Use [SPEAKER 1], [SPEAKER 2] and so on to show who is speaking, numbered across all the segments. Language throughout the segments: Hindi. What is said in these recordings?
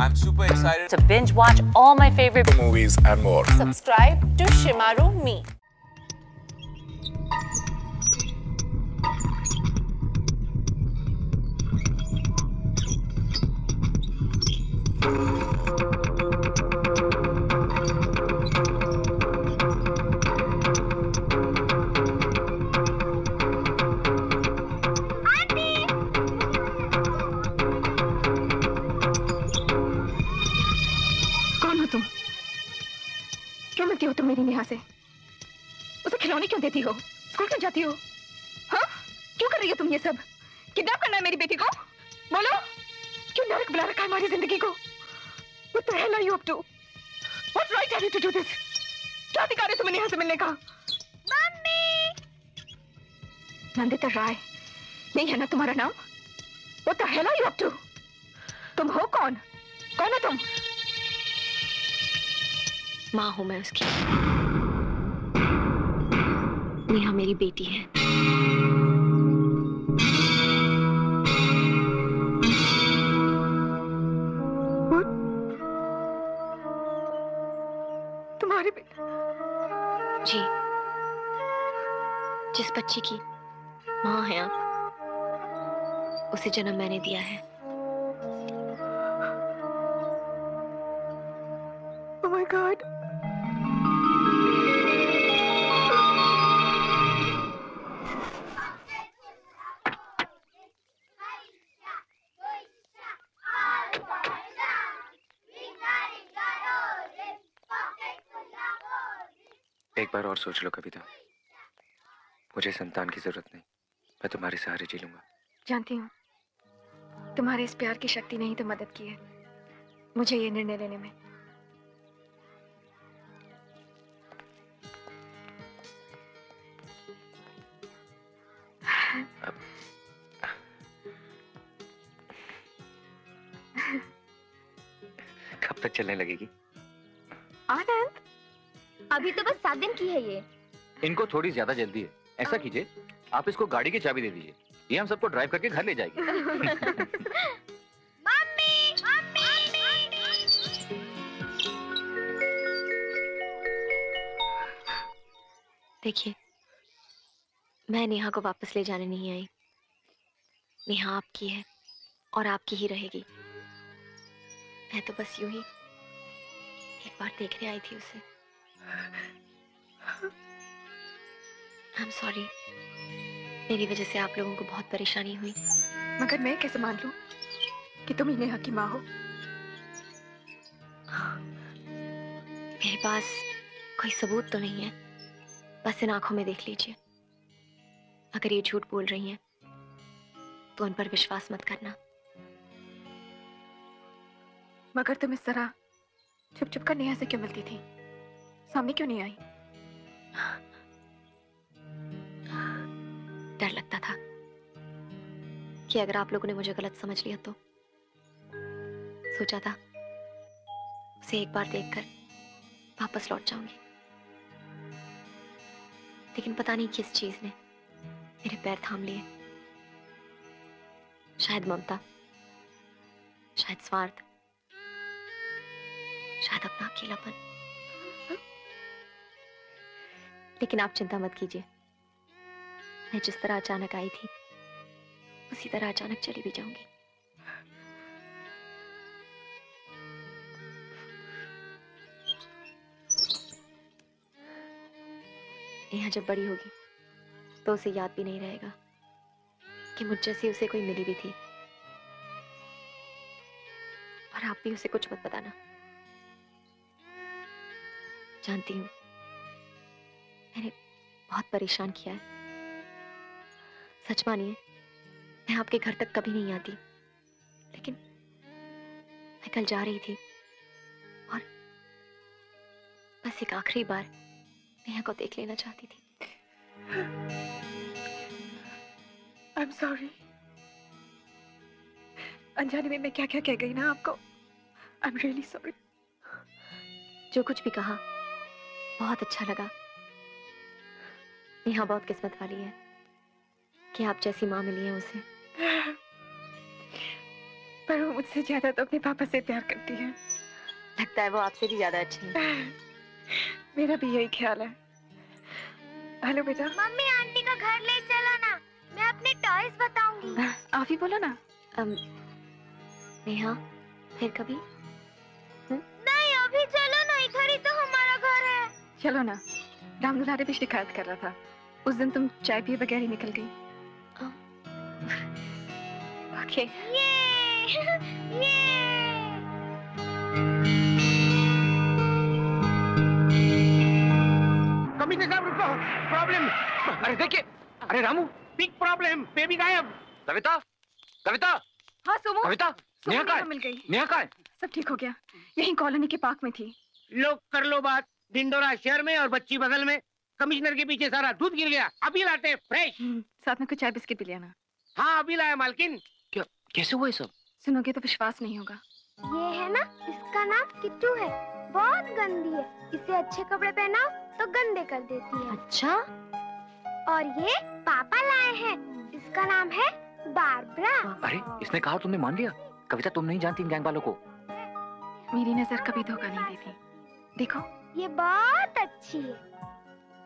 [SPEAKER 1] I'm super excited
[SPEAKER 2] to binge watch all my favorite
[SPEAKER 3] movies and more.
[SPEAKER 4] Subscribe to Shimaru Me.
[SPEAKER 5] Thank you. मिलती हो तुम मेरी नेहा से? उसे खिलौने क्यों देती हो? स्कूल क्यों जाती हो? हाँ? क्यों कर रही हो तुम ये सब? किडनैप करना है मेरी बेटी को? बोलो। क्यों नरक बुला रखा है हमारी ज़िंदगी को? What the hell are you up to? What right have you to do this? क्या अधिकार है तुम्हें नेहा से मिलने का? मम्मी! नंदिता राय यही है ना तुम्हारा नाम? What the hell are you up to? तुम हो कौन? कौन है तुम?
[SPEAKER 6] माँ हूँ मैं उसकी। नेहा मेरी बेटी है।
[SPEAKER 5] तुम्हारी बेटी।
[SPEAKER 6] जी। जिस बच्ची की माँ है आप उसे जन्म मैंने दिया है।
[SPEAKER 7] एक बार और सोच लो कविता मुझे संतान की ज़रूरत नहीं। मैं तुम्हारे सहारे जी लूँगा।
[SPEAKER 5] जानती हूँ। तुम्हारे इस प्यार की शक्ति ने ही तो मदद की है। मुझे ये निर्णय लेने में।
[SPEAKER 7] कब तक चलने लगेगी?
[SPEAKER 5] आनंद?
[SPEAKER 8] अभी तो बस सात दिन की है ये।
[SPEAKER 9] इनको थोड़ी ज़्यादा जल्दी है। ऐसा कीजिए आप इसको गाड़ी की चाबी दे दीजिए। ये हम सबको ड्राइव करके घर ले जाएगी।
[SPEAKER 6] देखिए मैं नेहा को वापस ले जाने नहीं आई। नेहा आपकी है और आपकी ही रहेगी। मैं तो बस यूँ ही एक बार देखने आई थी उसे। आई एम सॉरी मेरी वजह से आप लोगों को बहुत परेशानी हुई।
[SPEAKER 5] मगर मैं कैसे मान लू कि तुम ही नेहा की माँ हो?
[SPEAKER 6] मेरे पास कोई सबूत तो नहीं है। बस इन आँखों में देख लीजिए। अगर ये झूठ बोल रही हैं तो उन पर विश्वास मत करना।
[SPEAKER 5] मगर तुम इस तरह छुप छुप कर नेहा से क्यों मिलती थी? सामने क्यों नहीं आई?
[SPEAKER 6] डर लगता था कि अगर आप लोगों ने मुझे गलत समझ लिया तो। सोचा था उसे एक बार देखकर वापस लौट जाऊँगी। लेकिन पता नहीं किस चीज़ ने मेरे पैर थाम लिए। शायद ममता, शायद स्वार्थ, शायद अपना अकेलापन। लेकिन आप चिंता मत कीजिए। मैं जिस तरह अचानक आई थी, उसी तरह अचानक चली भी जाऊँगी। नेहा जब बड़ी होगी तो उसे याद भी नहीं रहेगा कि मुझ जैसी उसे कोई मिली भी थी। और आप भी उसे कुछ मत बताना। जानती हूँ। मैंने बहुत परेशान किया है। सच मानिए मैं आपके घर तक कभी नहीं आती। लेकिन मैं कल जा रही थी और बस एक आखिरी बार नेहा को देख लेना चाहती थी।
[SPEAKER 5] I'm sorry. अनजाने में मैं क्या क्या कह गई ना आपको? I'm really sorry.
[SPEAKER 6] जो कुछ भी कहा बहुत अच्छा लगा। नेहा बहुत किस्मत वाली है कि आप जैसी माँ मिली है उसे।
[SPEAKER 5] पर वो मुझसे ज़्यादा तो अपने पापा से प्यार करती है।
[SPEAKER 6] लगता है वो आपसे भी ज़्यादा अच्छी है।
[SPEAKER 5] मेरा भी यही ख्याल है। हेलो बेटा।
[SPEAKER 8] मम्मी आंटी का घर ले चलो ना। मैं अपने टॉयज बताऊँगी।
[SPEAKER 5] आप ही बोलो ना।
[SPEAKER 6] अम, नेहा फिर कभी?
[SPEAKER 8] नहीं अभी चलो ना। इधर ही तो हमारा घर है।
[SPEAKER 5] चलो ना। राम दुलारे भी शिकायत कर रहा था। उस दिन तुम चाय पिए बगैर ही निकल गई।
[SPEAKER 6] ओके
[SPEAKER 8] ये ये
[SPEAKER 1] कमिश्नर साहब रुको। प्रॉब्लम
[SPEAKER 9] अरे देखिए। अरे रामू
[SPEAKER 1] बिग प्रॉब्लम बेबी गायब।
[SPEAKER 9] कविता? कविता?
[SPEAKER 5] हाँ सुमो।
[SPEAKER 9] कविता? नेहा है?
[SPEAKER 5] मिल गई।
[SPEAKER 9] नेहा कहाँ है?
[SPEAKER 5] सब ठीक हो गया। यही कॉलोनी के पार्क में थी।
[SPEAKER 1] लोग कर लो बात। डिंडोरा शहर में और बच्ची बगल में। कमिश्नर के पीछे सारा दूध गिर गया। अभी लाते फ्रेश।
[SPEAKER 5] हम्म, साथ में कुछ चाय बिस्किट भी ले आना।
[SPEAKER 1] हाँ अभी लाया मालकिन।
[SPEAKER 9] कैसे हुआ सब?
[SPEAKER 5] सुनोगे तो विश्वास नहीं होगा।
[SPEAKER 8] ये है ना इसका नाम किट्टू है। बहुत गंदी है। इसे अच्छे कपड़े पहनाओ तो गंदे कर देती है।
[SPEAKER 6] अच्छा?
[SPEAKER 8] और ये पापा लाए हैं। इसका नाम है बारबरा।
[SPEAKER 9] अरे इसने कहा तुमने मान लिया? कविता तुम नहीं जानती गैंग वालों को।
[SPEAKER 5] मेरी नज़र कभी धोखा नहीं देती। देखो।
[SPEAKER 8] ये बहुत अच्छी है।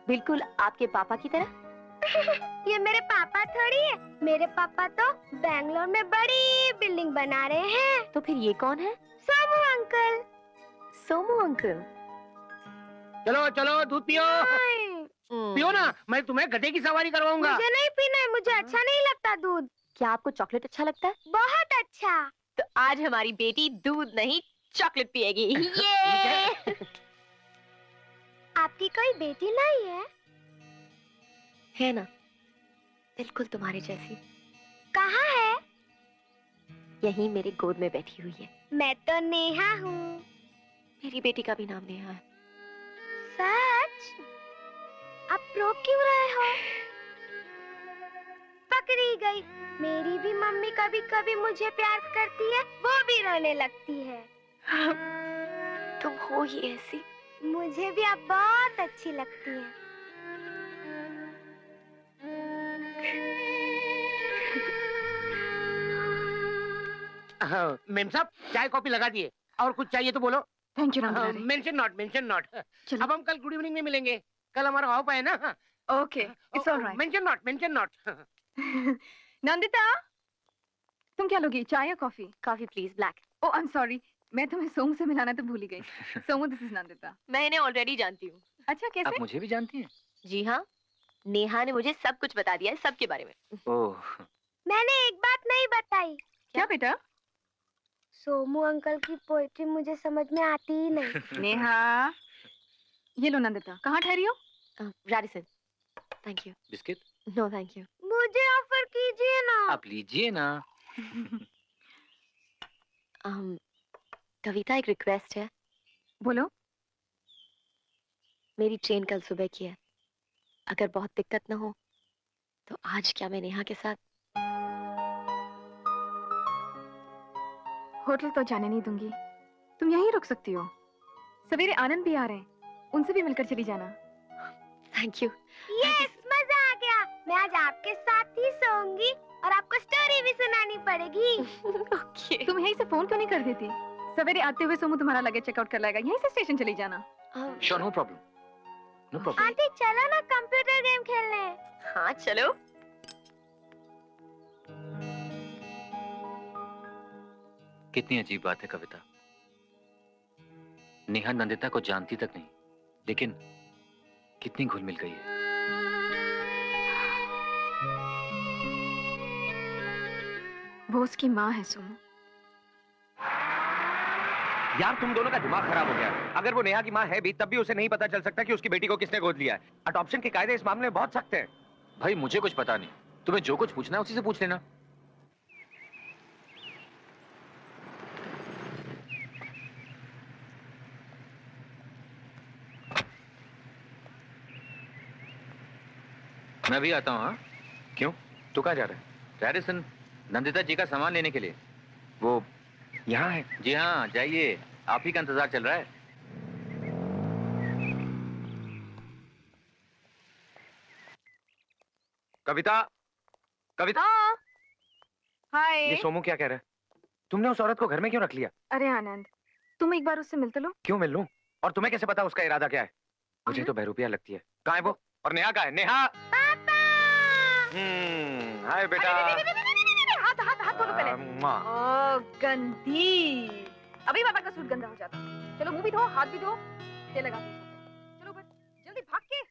[SPEAKER 6] बिल्कुल आपके पापा की तरह।
[SPEAKER 8] ये मेरे पापा थोड़ी है। मेरे पापा तो बैंगलोर में बड़ी बिल्डिंग बना रहे हैं।
[SPEAKER 6] तो फिर ये कौन है?
[SPEAKER 8] सोमू अंकल।
[SPEAKER 6] सोमू अंकल।
[SPEAKER 1] चलो चलो दूध पियो।
[SPEAKER 6] हम्म,
[SPEAKER 1] पियो ना मैं तुम्हें गधे की सवारी करवाऊँगा।
[SPEAKER 8] मुझे नहीं पीना है मुझे अच्छा नहीं लगता दूध।
[SPEAKER 6] क्या आपको चॉकलेट अच्छा लगता है?
[SPEAKER 8] बहुत अच्छा।
[SPEAKER 6] तो आज हमारी बेटी दूध नहीं चॉकलेट पिएगी। ये।
[SPEAKER 8] आपकी कोई बेटी नहीं है।
[SPEAKER 6] है ना? बिल्कुल तुम्हारे जैसी।
[SPEAKER 8] कहाँ है?
[SPEAKER 6] यही मेरे गोद में बैठी हुई है।
[SPEAKER 8] मैं तो नेहा हूँ।
[SPEAKER 6] मेरी बेटी का भी नाम नेहा है।
[SPEAKER 8] सच? आप रो क्यों रहे हो? पकड़ी गई। मेरी भी मम्मी कभी कभी मुझे प्यार करती है वो भी रोने लगती है।
[SPEAKER 6] तुम हो ही ऐसी।
[SPEAKER 8] मुझे भी आप बहुत अच्छी लगती हैं।
[SPEAKER 1] हाँ, मेम साहब चाय कॉफ़ी लगा दिए। और कुछ चाहिए तो बोलो।
[SPEAKER 5] Thank you
[SPEAKER 1] mention not mention not अब हम कल गुड इवनिंग में मिलेंगे। कल हमारा ऑफ़ है ना।
[SPEAKER 5] Okay it's alright
[SPEAKER 1] mention not mention not
[SPEAKER 5] Nandita तुम क्या लोगी? चाय या coffee?
[SPEAKER 6] Coffee please black
[SPEAKER 5] oh I am sorry मैं तुम्हें सोमू से मिलाना तो भूल ही गई। सोमू दिस इज़ नंदिता
[SPEAKER 6] मैं इन्हें ऑलरेडी जानती हूँ।
[SPEAKER 5] अच्छा कैसे?
[SPEAKER 9] आप मुझे भी जानती हैं?
[SPEAKER 6] जी हाँ। नेहा ने मुझे सब कुछ बता दिया है सबके बारे में।
[SPEAKER 9] ओह।
[SPEAKER 8] मैंने एक बात नहीं बताई।
[SPEAKER 5] क्या बेटा?
[SPEAKER 8] सोमू अंकल की पोएट्री मुझे समझ में आती ही नहीं।
[SPEAKER 5] नेहा ये लो नंदिता। कहाँ ठहरी हो?
[SPEAKER 6] Radisson thank you
[SPEAKER 9] biscuit?
[SPEAKER 6] No thank you
[SPEAKER 8] मुझे ऑफ़र कीजिए ना।
[SPEAKER 9] आप लीजिए ना।
[SPEAKER 6] um, कविता एक रिक्वेस्ट है।
[SPEAKER 5] बोलो।
[SPEAKER 6] मेरी ट्रेन कल सुबह की है। अगर बहुत दिक्कत ना हो तो आज क्या मैं नेहा के साथ?
[SPEAKER 5] होटल तो जाने नहीं दूँगी। तुम यहीं रुक सकती हो। सवेरे आनंद भी आ रहे हैं। उनसे भी मिलकर चली जाना।
[SPEAKER 6] थैंक यू
[SPEAKER 8] यस मज़ा आ गया। मैं आज आपके साथ ही सोऊँगी और आपको स्टोरी भी सुनानी पड़ेगी।
[SPEAKER 6] ओके
[SPEAKER 5] तुम यहीं से फ़ोन क्यों नहीं कर देती? सवेरे आते हुए सोमू तुम्हारा लगेज चेकआउट कर लाएगा। यहीं से स्टेशन चली जाना।
[SPEAKER 9] Sure no problem no problem
[SPEAKER 8] auntie चलो ना कंप्यूटर गेम खेलने।
[SPEAKER 6] हाँ चलो।
[SPEAKER 9] कितनी अजीब बात है कविता। नेहा नंदिता को जानती तक नहीं लेकिन कितनी घुल मिल गई है।
[SPEAKER 5] वो उसकी माँ है सोमू।
[SPEAKER 3] यार, तुम दोनों का दिमाग खराब हो गया अगर वो नेहा की माँ है भी, तब भी उसे नहीं पता चल सकता कि उसकी बेटी को किसने गोद लिया है। अडॉप्शन के कायदे इस मामले में बहुत सख्त हैं।
[SPEAKER 9] भाई, मुझे कुछ पता नहीं। तुम्हें जो कुछ पूछना है, उसी से पूछ लेना। मैं भी आता हूँ हाँ?
[SPEAKER 7] क्यों? तू कहा जा रहा है?
[SPEAKER 9] नंदिता जी का सामान लेने के लिए।
[SPEAKER 7] वो यहाँ है।
[SPEAKER 9] जी हाँ जाइए। आप ही का इंतज़ार चल रहा है।
[SPEAKER 3] कविता? कविता?
[SPEAKER 5] हाय।
[SPEAKER 7] ये सोमू क्या कह रहा है?
[SPEAKER 3] तुमने उस औरत को घर में क्यों रख लिया?
[SPEAKER 5] अरे आनंद तुम एक बार उससे मिलते लो।
[SPEAKER 3] क्यों मिल लू? और तुम्हें कैसे पता उसका इरादा क्या है? मुझे तो बहरूपिया लगती है। कहा है वो? और नेहा का है? नेहा! हम्म हाय बेटा।
[SPEAKER 5] हाथ हाथ हाथ धो लो पहले। ओ गंदी। अभी पापा का सूट गंदा हो जाता चलो मुँह भी धो हाथ भी धो। ये लगा चलो बस जल्दी भाग के।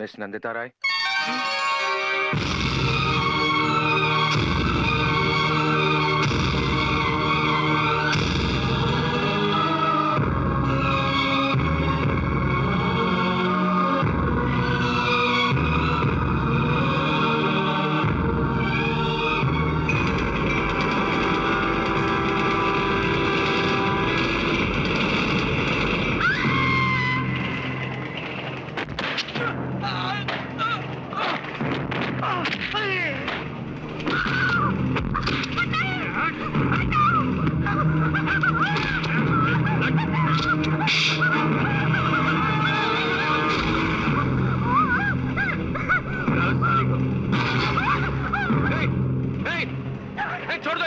[SPEAKER 3] मिस नंदिता राय। छोड़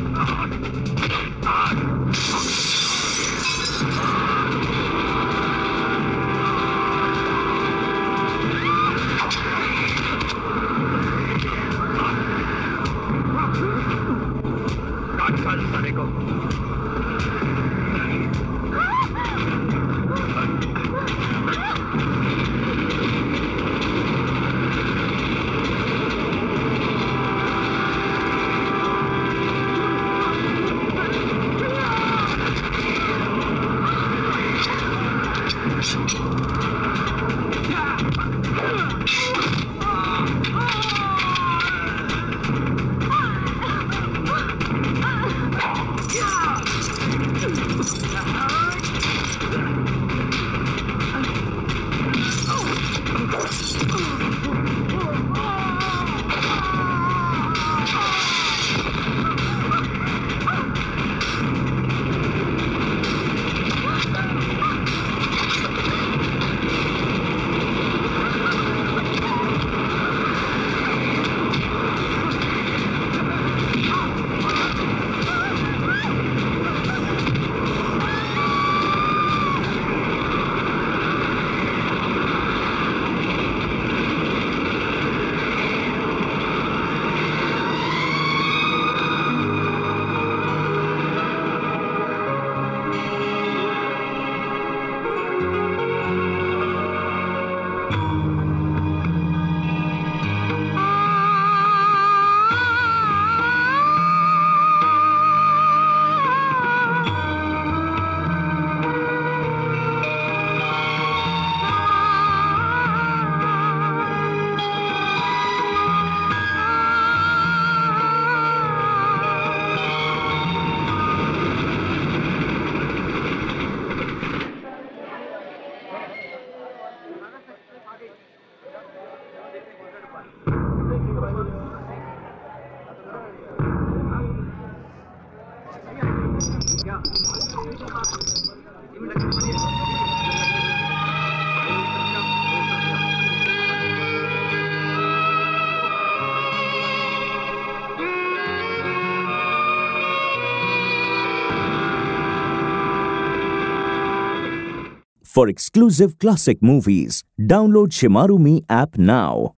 [SPEAKER 3] Oh, my God.
[SPEAKER 10] For exclusive classic movies, download Shimaru Me app now.